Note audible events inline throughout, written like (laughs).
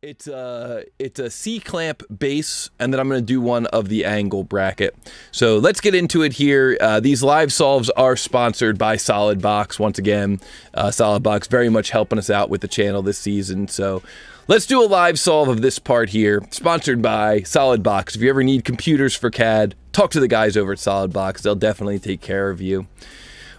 It's a it's a C clamp base, and then I'm going to do one of the angle bracket. So let's get into it here. Uh, these live solves are sponsored by Solid Box once again. Uh, Solid Box very much helping us out with the channel this season. So let's do a live solve of this part here, sponsored by Solid Box. If you ever need computers for CAD, talk to the guys over at Solid Box. They'll definitely take care of you.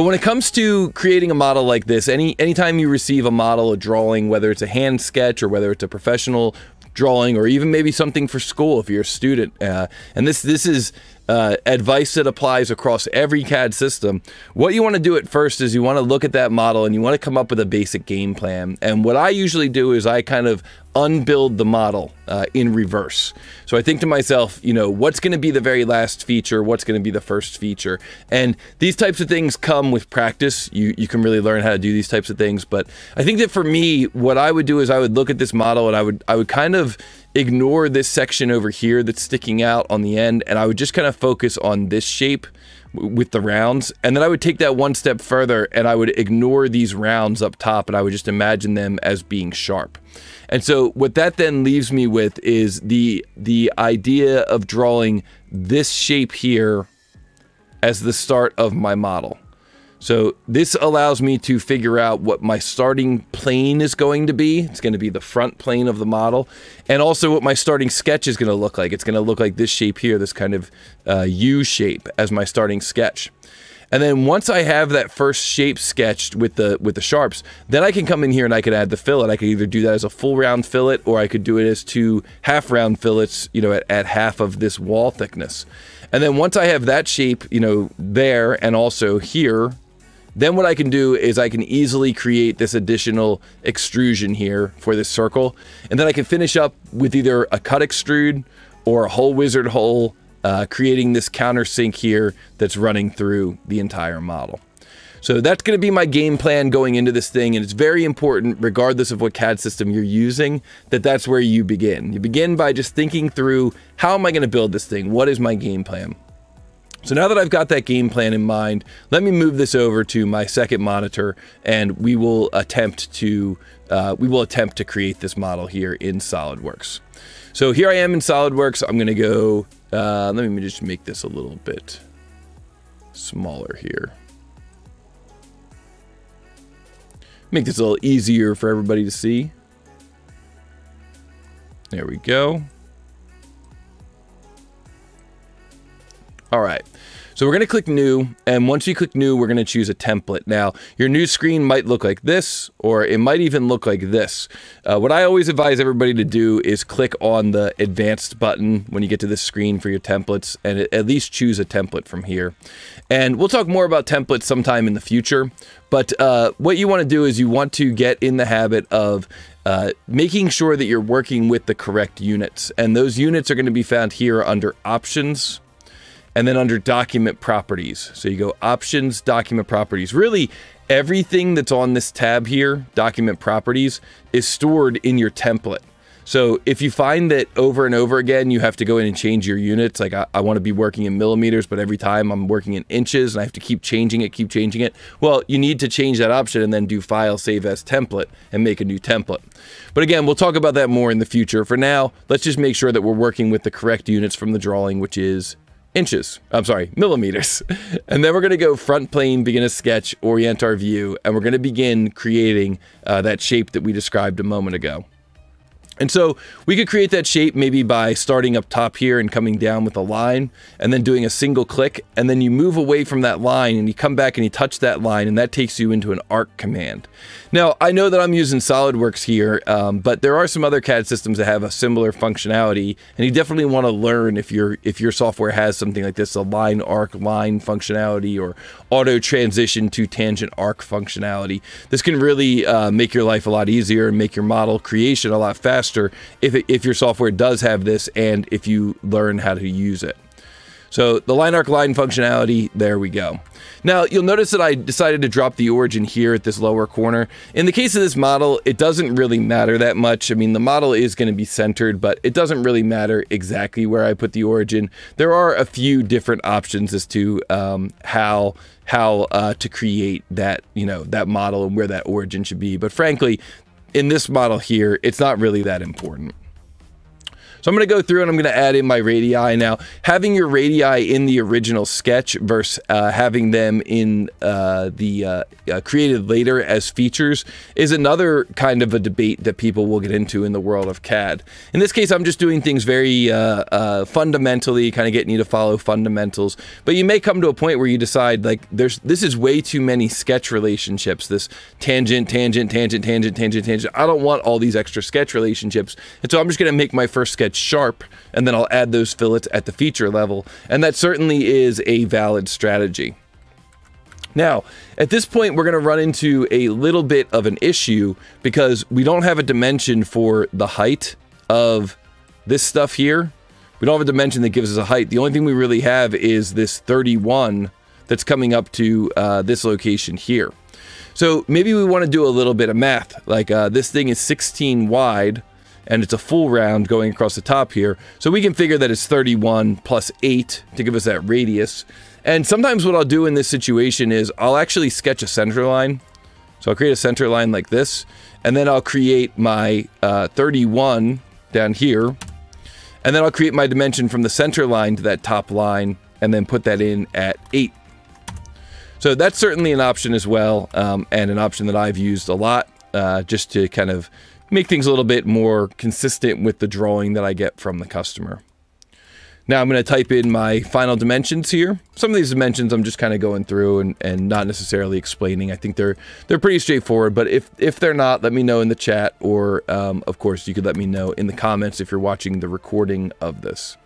But when it comes to creating a model like this, any anytime you receive a model, a drawing, whether it's a hand sketch or whether it's a professional drawing or even maybe something for school if you're a student, uh, and this this is uh, advice that applies across every CAD system. What you want to do at first is you want to look at that model and you want to come up with a basic game plan. And what I usually do is I kind of unbuild the model uh, in reverse. So I think to myself, you know, what's going to be the very last feature? What's going to be the first feature? And these types of things come with practice. You, you can really learn how to do these types of things. But I think that for me, what I would do is I would look at this model and I would, I would kind of ignore this section over here that's sticking out on the end and I would just kind of focus on this shape with the rounds and then I would take that one step further and I would ignore these rounds up top and I would just imagine them as being sharp. And so what that then leaves me with is the the idea of drawing this shape here as the start of my model. So this allows me to figure out what my starting plane is going to be. It's going to be the front plane of the model. And also what my starting sketch is going to look like. It's going to look like this shape here, this kind of uh, U shape as my starting sketch. And then once I have that first shape sketched with the with the sharps, then I can come in here and I could add the fillet. I could either do that as a full round fillet or I could do it as two half round fillets, you know, at, at half of this wall thickness. And then once I have that shape, you know, there and also here, then what I can do is I can easily create this additional extrusion here for this circle. And then I can finish up with either a cut extrude or a hole wizard hole, uh, creating this countersink here that's running through the entire model. So that's going to be my game plan going into this thing. And it's very important, regardless of what CAD system you're using, that that's where you begin. You begin by just thinking through, how am I going to build this thing? What is my game plan? So now that I've got that game plan in mind, let me move this over to my second monitor and we will attempt to uh, we will attempt to create this model here in SolidWorks. So here I am in SolidWorks. I'm going to go, uh, let me just make this a little bit smaller here. Make this a little easier for everybody to see. There we go. So we're going to click new. And once you click new, we're going to choose a template. Now, your new screen might look like this, or it might even look like this. Uh, what I always advise everybody to do is click on the advanced button when you get to this screen for your templates and at least choose a template from here. And we'll talk more about templates sometime in the future. But uh, what you want to do is you want to get in the habit of uh, making sure that you're working with the correct units. And those units are going to be found here under options and then under document properties. So you go options, document properties. Really, everything that's on this tab here, document properties, is stored in your template. So if you find that over and over again, you have to go in and change your units, like I, I want to be working in millimeters, but every time I'm working in inches and I have to keep changing it, keep changing it. Well, you need to change that option and then do file, save as template and make a new template. But again, we'll talk about that more in the future. For now, let's just make sure that we're working with the correct units from the drawing, which is inches. I'm sorry, millimeters. (laughs) And then we're going to go front plane, begin a sketch, orient our view, and we're going to begin creating uh, that shape that we described a moment ago. And so we could create that shape maybe by starting up top here and coming down with a line and then doing a single click. And then you move away from that line and you come back and you touch that line and that takes you into an arc command. Now, I know that I'm using SolidWorks here, um, but there are some other CAD systems that have a similar functionality. And you definitely want to learn if your if your software has something like this, a line arc line functionality or auto transition to tangent arc functionality. This can really uh, make your life a lot easier and make your model creation a lot faster faster if, it, if your software does have this and if you learn how to use it. So the line arc line functionality, there we go. Now you'll notice that I decided to drop the origin here at this lower corner. In the case of this model, it doesn't really matter that much. I mean, the model is going to be centered, but it doesn't really matter exactly where I put the origin. There are a few different options as to um, how how uh, to create that you know that model and where that origin should be. But frankly, in this model here, it's not really that important. So I'm going to go through and I'm going to add in my radii. Now, having your radii in the original sketch versus uh, having them in uh, the uh, uh created later as features is another kind of a debate that people will get into in the world of CAD. In this case, I'm just doing things very uh, uh, fundamentally, kind of getting you to follow fundamentals. But you may come to a point where you decide like there's this is way too many sketch relationships. This tangent, tangent, tangent, tangent, tangent, tangent. I don't want all these extra sketch relationships, and so I'm just going to make my first sketch sharp, and then I'll add those fillets at the feature level. And that certainly is a valid strategy. Now, at this point, we're going to run into a little bit of an issue because we don't have a dimension for the height of this stuff here. We don't have a dimension that gives us a height. The only thing we really have is this 31 that's coming up to uh, this location here. So maybe we want to do a little bit of math. Like uh, this thing is 16 wide and it's a full round going across the top here. So we can figure that it's 31 plus 8 to give us that radius. And sometimes what I'll do in this situation is I'll actually sketch a center line. So I'll create a center line like this, and then I'll create my uh, 31 down here, and then I'll create my dimension from the center line to that top line, and then put that in at 8. So that's certainly an option as well, um, and an option that I've used a lot, uh, just to kind of make things a little bit more consistent with the drawing that I get from the customer. Now I'm going to type in my final dimensions here. Some of these dimensions I'm just kind of going through and, and not necessarily explaining. I think they're they're pretty straightforward, but if, if they're not, let me know in the chat or, um, of course, you could let me know in the comments if you're watching the recording of this.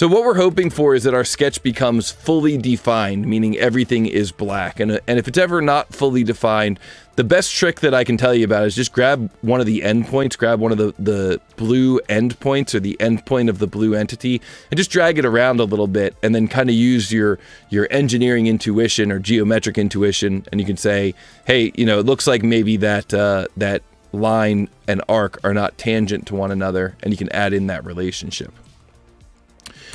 So what we're hoping for is that our sketch becomes fully defined, meaning everything is black. And, and if it's ever not fully defined, the best trick that I can tell you about is just grab one of the endpoints, grab one of the, the blue endpoints or the endpoint of the blue entity, and just drag it around a little bit, and then kind of use your, your engineering intuition or geometric intuition, and you can say, hey, you know, it looks like maybe that, uh, that line and arc are not tangent to one another, and you can add in that relationship.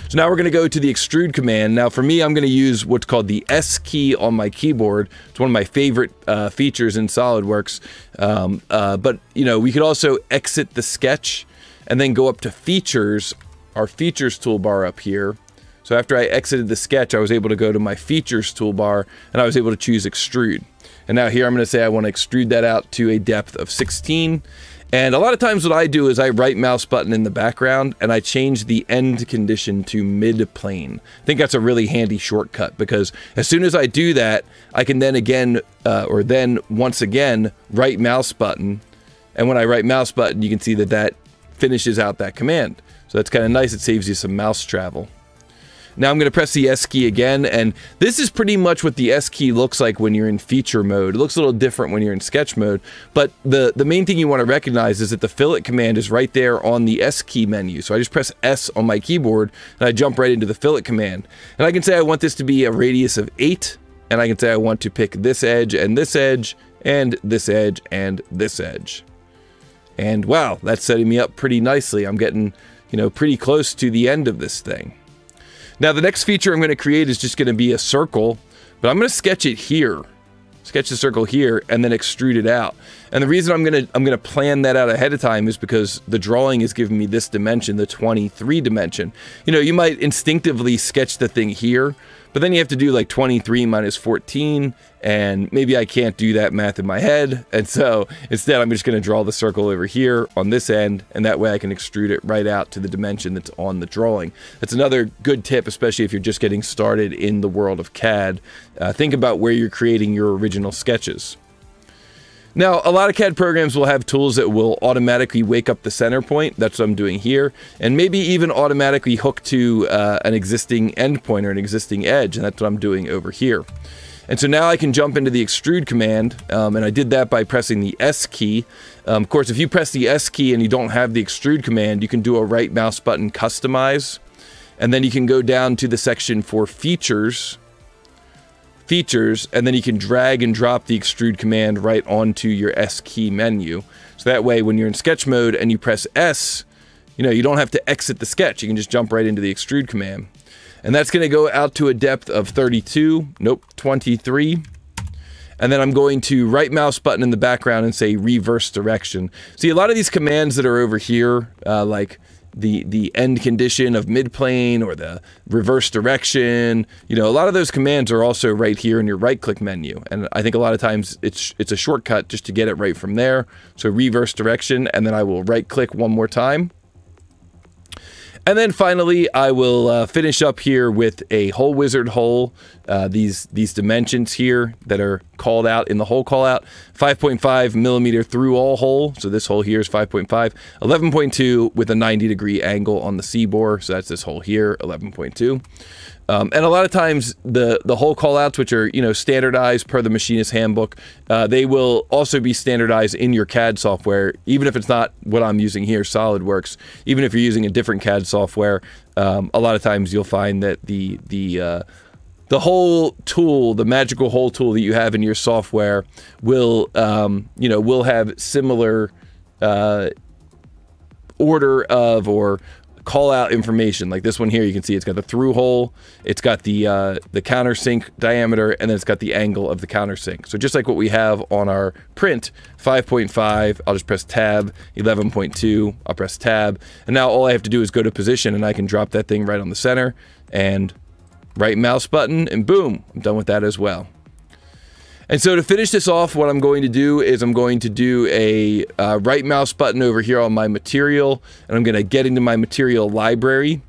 So now we're going to go to the extrude command. Now for me, I'm going to use what's called the S key on my keyboard. It's one of my favorite uh, features in SolidWorks. Um, uh, but, you know, we could also exit the sketch and then go up to features, our features toolbar up here. So after I exited the sketch, I was able to go to my features toolbar and I was able to choose extrude. And now here I'm going to say I want to extrude that out to a depth of 16. And a lot of times what I do is I right mouse button in the background and I change the end condition to mid plane. I think that's a really handy shortcut because as soon as I do that, I can then again, uh, or then once again, right mouse button. And when I right mouse button, you can see that that finishes out that command. So that's kind of nice. It saves you some mouse travel. Now I'm going to press the S key again, and this is pretty much what the S key looks like when you're in feature mode. It looks a little different when you're in sketch mode, but the, the main thing you want to recognize is that the fillet command is right there on the S key menu. So I just press S on my keyboard, and I jump right into the fillet command. And I can say I want this to be a radius of 8, and I can say I want to pick this edge and this edge, and this edge and this edge. And wow, that's setting me up pretty nicely. I'm getting, you know, pretty close to the end of this thing. Now the next feature I'm going to create is just going to be a circle, but I'm going to sketch it here. Sketch the circle here and then extrude it out. And the reason I'm to I'm to plan that out ahead of time is because the drawing is giving me this dimension, the 23 dimension. You know, you might instinctively sketch the thing here, but then you have to do like 23 minus 14, and maybe I can't do that math in my head. And so instead, I'm just to draw the circle over here on this end, and that way I can extrude it right out to the dimension that's on the drawing. That's another good tip, especially if you're just getting started in the world of CAD. Uh, think about where you're creating your original sketches. Now, a lot of CAD programs will have tools that will automatically wake up the center point. That's what I'm doing here. And maybe even automatically hook to uh, an existing endpoint or an existing edge. And that's what I'm doing over here. And so now I can jump into the extrude command, um, and I did that by pressing the S key. Um, of course, if you press the S key and you don't have the extrude command, you can do a right mouse button customize, and then you can go down to the section for features, features, and then you can drag and drop the extrude command right onto your S key menu. So that way, when you're in sketch mode and you press S, you know, you don't have to exit the sketch. You can just jump right into the extrude command. And that's going to go out to a depth of 32, nope, 23. and then I'm going to right mouse button in the background and say reverse direction. See, a lot of these commands that are over here, uh, like the the end condition of midplane or the reverse direction. You know, a lot of those commands are also right here in your right click menu. And I think a lot of times it's it's a shortcut just to get it right from there. So reverse direction and then I will right click one more time. And then finally, I will uh, finish up here with a hole wizard hole. Uh, these these dimensions here that are called out in the hole call out 5.5 millimeter through all hole. So this hole here is 5.5, 11.2 with a 90 degree angle on the C bore. So that's this hole here, 11.2. Um, and a lot of times the the hole callouts, which are you know standardized per the machinist handbook, uh, they will also be standardized in your CAD software, even if it's not what I'm using here, SolidWorks. Even if you're using a different CAD software, um, a lot of times you'll find that the the uh, the hole tool, the magical hole tool that you have in your software, will um, you know will have similar uh, order of or call out information. Like this one here you can see it's got the through hole it's got the uh, the countersink diameter and then it's got the angle of the countersink. So just like what we have on our print 5.5 I'll just press tab 11.2 I'll press tab. And now all I have to do is go to position and I can drop that thing right on the center and right mouse button and boom I'm done with that as well and so to finish this off, what I'm going to do is I'm going to do a uh, right mouse button over here on my material, and I'm going to get into my material library.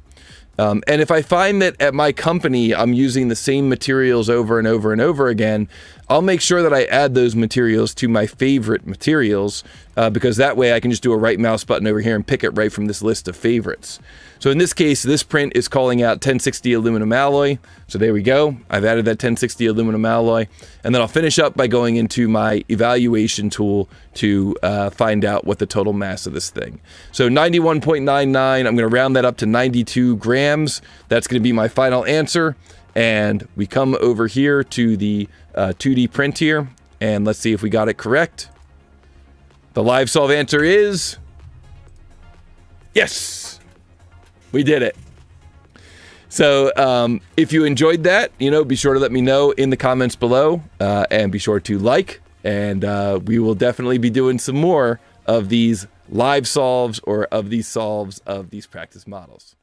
Um, and if I find that at my company I'm using the same materials over and over and over again, I'll make sure that I add those materials to my favorite materials uh, because that way I can just do a right mouse button over here and pick it right from this list of favorites. So in this case, this print is calling out 1060 aluminum alloy. So there we go. I've added that 1060 aluminum alloy. And then I'll finish up by going into my evaluation tool to uh, find out what the total mass of this thing. So 91.99, I'm going to round that up to 92 grams. That's going to be my final answer. And we come over here to the uh, 2D print here. And let's see if we got it correct. The live solve answer is... Yes! We did it. So um, if you enjoyed that, you know, be sure to let me know in the comments below uh, and be sure to like. And uh, we will definitely be doing some more of these live solves or of these solves of these practice models.